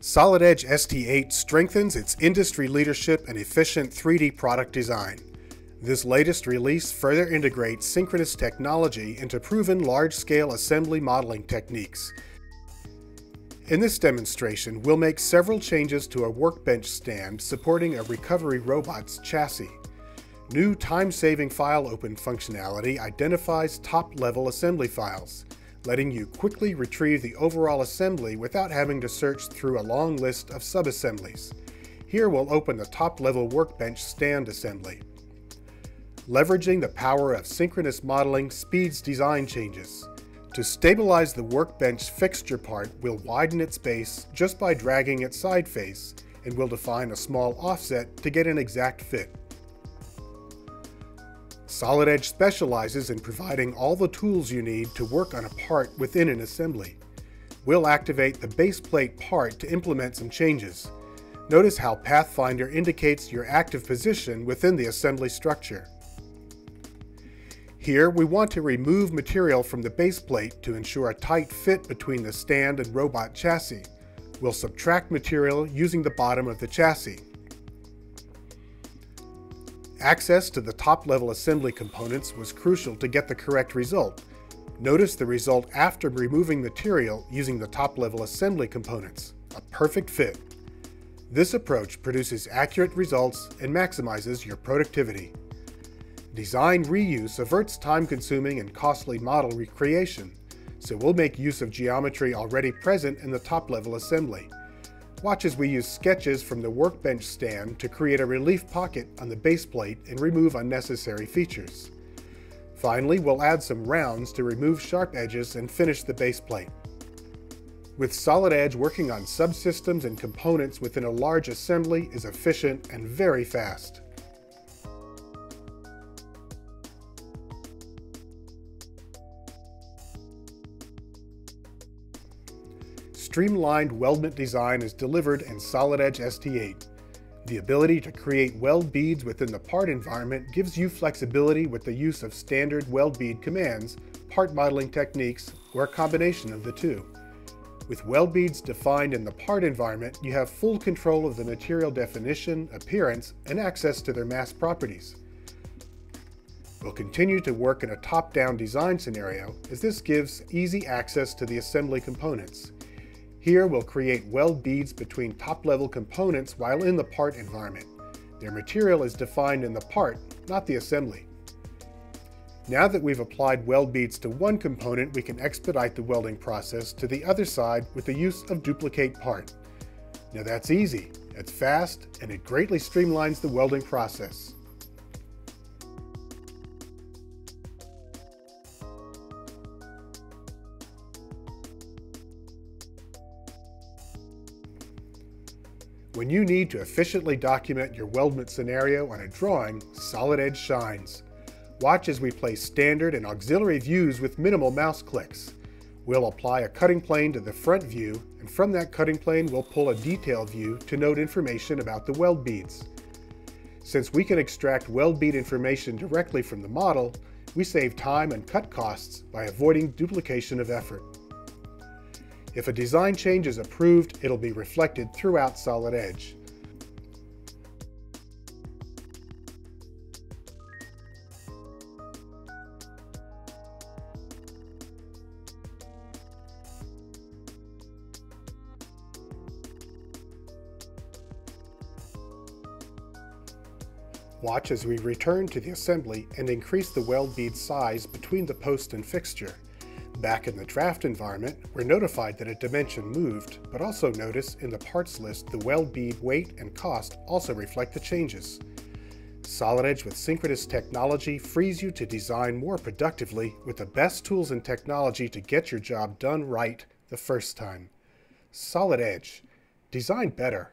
Solid Edge ST8 strengthens its industry leadership and efficient 3D product design. This latest release further integrates synchronous technology into proven large-scale assembly modeling techniques. In this demonstration, we'll make several changes to a workbench stand supporting a recovery robot's chassis. New time-saving file open functionality identifies top-level assembly files letting you quickly retrieve the overall assembly without having to search through a long list of subassemblies. Here we'll open the top-level workbench stand assembly. Leveraging the power of synchronous modeling speeds design changes. To stabilize the workbench fixture part, we'll widen its base just by dragging its side face, and we'll define a small offset to get an exact fit. Solid Edge specializes in providing all the tools you need to work on a part within an assembly. We'll activate the base plate part to implement some changes. Notice how Pathfinder indicates your active position within the assembly structure. Here, we want to remove material from the base plate to ensure a tight fit between the stand and robot chassis. We'll subtract material using the bottom of the chassis. Access to the top-level assembly components was crucial to get the correct result. Notice the result after removing material using the top-level assembly components. A perfect fit. This approach produces accurate results and maximizes your productivity. Design reuse averts time-consuming and costly model recreation, so we'll make use of geometry already present in the top-level assembly. Watch as we use sketches from the workbench stand to create a relief pocket on the base plate and remove unnecessary features. Finally, we'll add some rounds to remove sharp edges and finish the base plate. With Solid Edge working on subsystems and components within a large assembly is efficient and very fast. Streamlined weldment design is delivered in Solid Edge ST8. The ability to create weld beads within the part environment gives you flexibility with the use of standard weld bead commands, part modeling techniques, or a combination of the two. With weld beads defined in the part environment, you have full control of the material definition, appearance, and access to their mass properties. We'll continue to work in a top-down design scenario as this gives easy access to the assembly components. Here we'll create weld beads between top-level components while in the part environment. Their material is defined in the part, not the assembly. Now that we've applied weld beads to one component, we can expedite the welding process to the other side with the use of duplicate part. Now that's easy, it's fast, and it greatly streamlines the welding process. When you need to efficiently document your weldment scenario on a drawing, Solid Edge shines. Watch as we place standard and auxiliary views with minimal mouse clicks. We'll apply a cutting plane to the front view, and from that cutting plane we'll pull a detail view to note information about the weld beads. Since we can extract weld bead information directly from the model, we save time and cut costs by avoiding duplication of effort. If a design change is approved, it'll be reflected throughout Solid Edge. Watch as we return to the assembly and increase the weld bead size between the post and fixture. Back in the draft environment, we're notified that a dimension moved, but also notice in the parts list the weld bead weight and cost also reflect the changes. Solid Edge with synchronous technology frees you to design more productively with the best tools and technology to get your job done right the first time. Solid Edge. Design better.